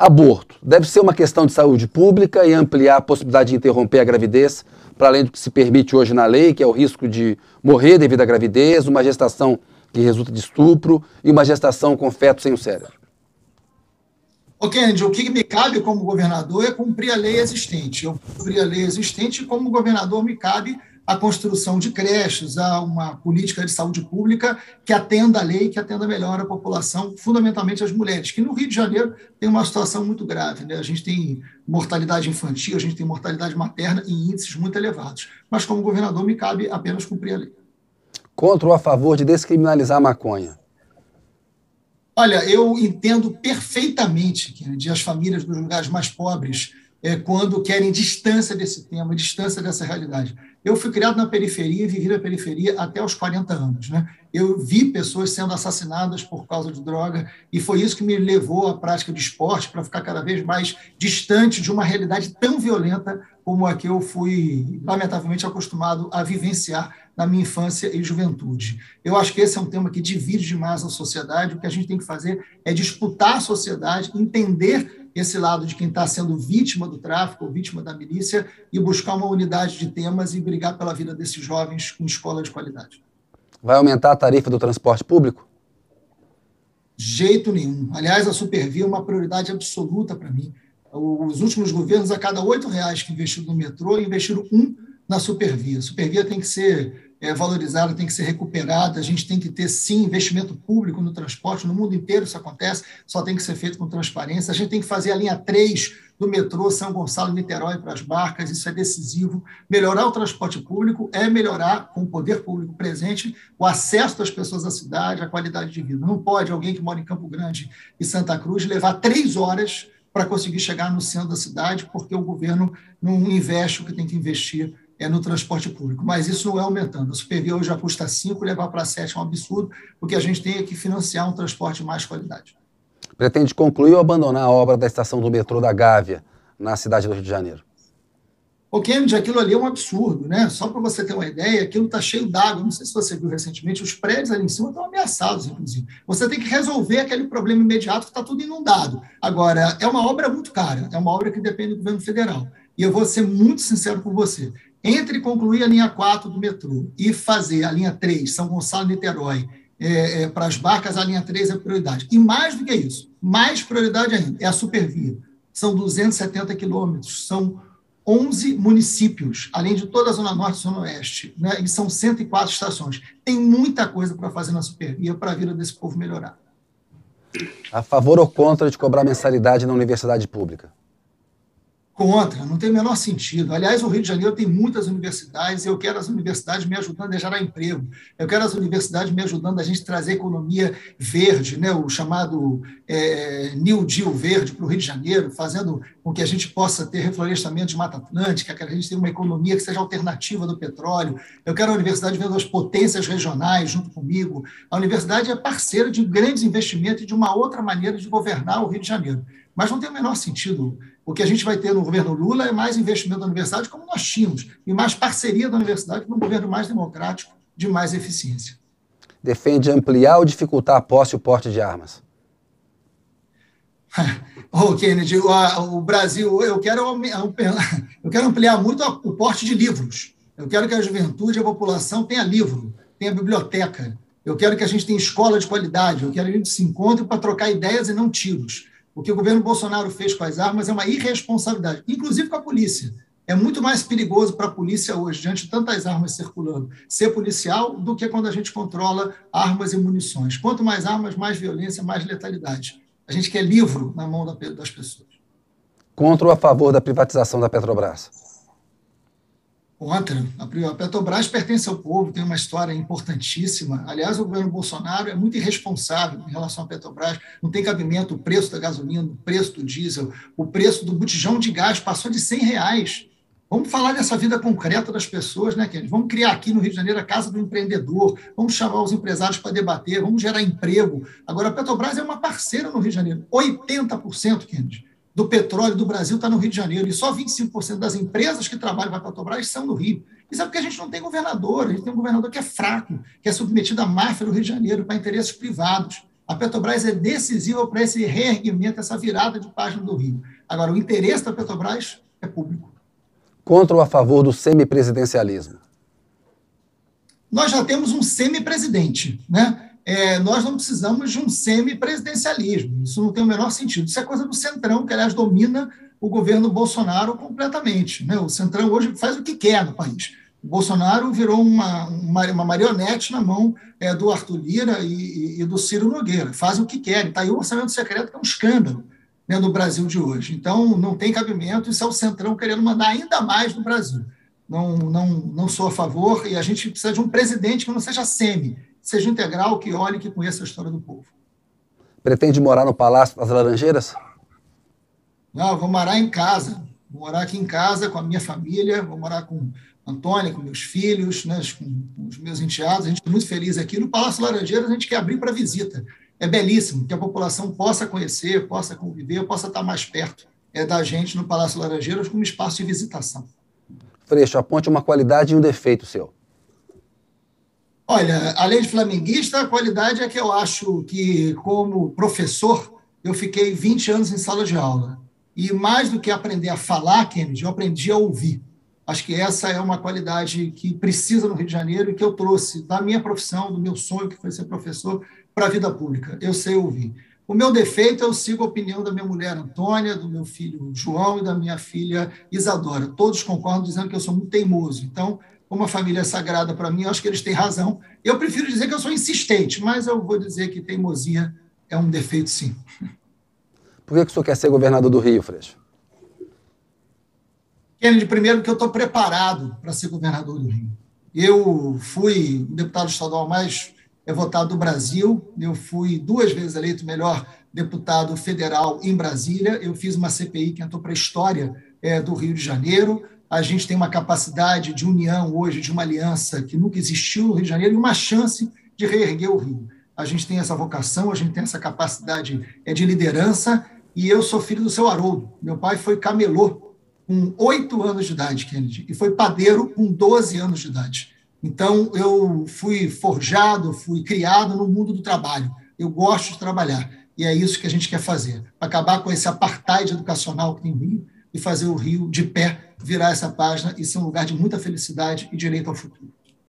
Aborto. Deve ser uma questão de saúde pública e ampliar a possibilidade de interromper a gravidez, para além do que se permite hoje na lei, que é o risco de morrer devido à gravidez, uma gestação que resulta de estupro e uma gestação com feto sem o cérebro. Ô, Kennedy, o que me cabe como governador é cumprir a lei existente. Eu cumprir a lei existente e, como governador, me cabe a construção de creches, a uma política de saúde pública que atenda a lei, que atenda melhor a população, fundamentalmente as mulheres, que no Rio de Janeiro tem uma situação muito grave. Né? A gente tem mortalidade infantil, a gente tem mortalidade materna em índices muito elevados. Mas, como governador, me cabe apenas cumprir a lei. Contra ou a favor de descriminalizar a maconha? Olha, eu entendo perfeitamente que as famílias dos lugares mais pobres, é, quando querem distância desse tema, distância dessa realidade. Eu fui criado na periferia e vivi na periferia até os 40 anos. Né? Eu vi pessoas sendo assassinadas por causa de droga e foi isso que me levou à prática de esporte para ficar cada vez mais distante de uma realidade tão violenta como a que eu fui, lamentavelmente, acostumado a vivenciar na minha infância e juventude. Eu acho que esse é um tema que divide demais a sociedade. O que a gente tem que fazer é disputar a sociedade, entender esse lado de quem está sendo vítima do tráfico ou vítima da milícia e buscar uma unidade de temas e brigar pela vida desses jovens com escola de qualidade. Vai aumentar a tarifa do transporte público? Jeito nenhum. Aliás, a Supervia é uma prioridade absoluta para mim. Os últimos governos, a cada oito reais que investiram no metrô, investiram um na Supervia. A Supervia tem que ser é, valorizada, tem que ser recuperada. A gente tem que ter, sim, investimento público no transporte. No mundo inteiro isso acontece, só tem que ser feito com transparência. A gente tem que fazer a linha 3 do metrô São Gonçalo Niterói para as barcas, isso é decisivo. Melhorar o transporte público é melhorar, com o poder público presente, o acesso das pessoas à cidade, a qualidade de vida. Não pode alguém que mora em Campo Grande e Santa Cruz levar três horas para conseguir chegar no centro da cidade, porque o governo não investe o que tem que investir é, no transporte público. Mas isso não é aumentando. A Supervia hoje já custa 5, levar para 7 é um absurdo, porque a gente tem é que financiar um transporte de mais qualidade. Pretende concluir ou abandonar a obra da estação do metrô da Gávea, na cidade do Rio de Janeiro? O Kennedy, aquilo ali é um absurdo, né? Só para você ter uma ideia, aquilo está cheio d'água. Não sei se você viu recentemente, os prédios ali em cima estão ameaçados, inclusive. Você tem que resolver aquele problema imediato que está tudo inundado. Agora, é uma obra muito cara, é uma obra que depende do governo federal. E eu vou ser muito sincero com você. Entre concluir a linha 4 do metrô e fazer a linha 3, São Gonçalo Niterói, é, é, para as barcas, a linha 3 é prioridade. E mais do que isso, mais prioridade ainda, é a supervia. São 270 quilômetros, são 11 municípios, além de toda a Zona Norte e Zona Oeste, né? e são 104 estações. Tem muita coisa para fazer na supervia para a vida desse povo melhorar. A favor ou contra de cobrar mensalidade na universidade pública? Contra, não tem o menor sentido. Aliás, o Rio de Janeiro tem muitas universidades eu quero as universidades me ajudando a gerar emprego. Eu quero as universidades me ajudando a gente trazer economia verde, né? o chamado é, New Deal verde para o Rio de Janeiro, fazendo com que a gente possa ter reflorestamento de Mata Atlântica, que a gente tenha uma economia que seja alternativa do petróleo. Eu quero a universidade vendo as potências regionais junto comigo. A universidade é parceira de grandes investimentos e de uma outra maneira de governar o Rio de Janeiro. Mas não tem o menor sentido o que a gente vai ter no governo Lula é mais investimento da universidade, como nós tínhamos, e mais parceria da universidade num governo mais democrático, de mais eficiência. Defende ampliar ou dificultar a posse e o porte de armas? Ô, oh, Kennedy, o, o, Brasil, eu quero, eu quero ampliar muito o porte de livros. Eu quero que a juventude, a população tenha livro, tenha biblioteca. Eu quero que a gente tenha escola de qualidade. Eu quero que a gente se encontre para trocar ideias e não tiros. O que o governo Bolsonaro fez com as armas é uma irresponsabilidade, inclusive com a polícia. É muito mais perigoso para a polícia hoje, diante de tantas armas circulando, ser policial do que quando a gente controla armas e munições. Quanto mais armas, mais violência, mais letalidade. A gente quer livro na mão das pessoas. Contra ou a favor da privatização da Petrobras? Contra. A Petrobras pertence ao povo, tem uma história importantíssima. Aliás, o governo Bolsonaro é muito irresponsável em relação à Petrobras. Não tem cabimento o preço da gasolina, o preço do diesel, o preço do botijão de gás passou de 100 reais. Vamos falar dessa vida concreta das pessoas, né, Kennedy? Vamos criar aqui no Rio de Janeiro a Casa do Empreendedor, vamos chamar os empresários para debater, vamos gerar emprego. Agora, a Petrobras é uma parceira no Rio de Janeiro. 80%, Kennedy do petróleo do Brasil está no Rio de Janeiro e só 25% das empresas que trabalham para a Petrobras são no Rio. Isso é porque a gente não tem governador, a gente tem um governador que é fraco, que é submetido à máfia do Rio de Janeiro para interesses privados. A Petrobras é decisiva para esse reerguimento, essa virada de página do Rio. Agora, o interesse da Petrobras é público. Contra ou a favor do semipresidencialismo? Nós já temos um semipresidente, né? É, nós não precisamos de um semipresidencialismo. Isso não tem o menor sentido. Isso é coisa do Centrão, que, aliás, domina o governo Bolsonaro completamente. Né? O Centrão hoje faz o que quer no país. O Bolsonaro virou uma, uma, uma marionete na mão é, do Arthur Lira e, e, do Ciro Nogueira. Fazem o que querem. Está aí o orçamento secreto, que é um escândalo né, no Brasil de hoje. Então, não tem cabimento. Isso é o Centrão querendo mandar ainda mais no Brasil. Não, não, não sou a favor. E a gente precisa de um presidente que não seja semi, seja integral, que olhe e que conheça a história do povo. Pretende morar no Palácio das Laranjeiras? Não, vou morar em casa. Vou morar aqui em casa com a minha família, vou morar com Antônia, com meus filhos, né, com, com os meus enteados. A gente está muito feliz aqui. No Palácio Laranjeiras, a gente quer abrir para visita. É belíssimo que a população possa conhecer, possa conviver, possa estar mais perto é, da gente no Palácio Laranjeiras como espaço de visitação. Freixo, aponte uma qualidade e um defeito seu. Olha, além de flamenguista, a qualidade é que eu acho que, como professor, eu fiquei 20 anos em sala de aula. E mais do que aprender a falar, Kennedy, eu aprendi a ouvir. Acho que essa é uma qualidade que precisa no Rio de Janeiro e que eu trouxe da minha profissão, do meu sonho, que foi ser professor, para a vida pública. Eu sei ouvir. O meu defeito, eu sigo a opinião da minha mulher Antônia, do meu filho João e da minha filha Isadora. Todos concordam dizendo que eu sou muito teimoso. Então, como a família é sagrada para mim, eu acho que eles têm razão. Eu prefiro dizer que eu sou insistente, mas eu vou dizer que teimosia é um defeito, sim. Por que, que o senhor quer ser governador do Rio, Freixo? Kennedy, primeiro que eu estou preparado para ser governador do Rio. Eu fui o deputado estadual mais votado do Brasil, eu fui duas vezes eleito melhor deputado federal em Brasília, eu fiz uma CPI que entrou para a história é, do Rio de Janeiro, a gente tem uma capacidade de união hoje, de uma aliança que nunca existiu no Rio de Janeiro, e uma chance de reerguer o Rio. A gente tem essa vocação, a gente tem essa capacidade é, de liderança, e eu sou filho do seu Haroldo. Meu pai foi camelô com oito anos de idade, Kennedy, e foi padeiro com 12 anos de idade. Então, eu fui forjado, fui criado no mundo do trabalho. Eu gosto de trabalhar. E é isso que a gente quer fazer. Acabar com esse apartheid educacional que tem no Rio e fazer o Rio de pé virar essa página e ser um lugar de muita felicidade e direito ao futuro.